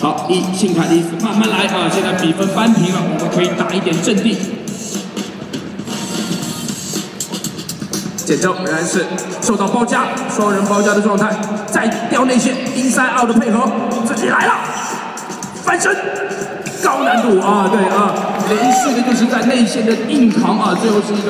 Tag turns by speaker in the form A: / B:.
A: 好，一信凯思慢慢来啊，现在比分扳平了，我们可以打一点阵地。减掉仍然是受到包夹，双人包夹的状态，再掉内线，一三二的配合，自己来了，翻身，高难度啊，对啊，连续的就是在内线的硬扛啊，最后是一个。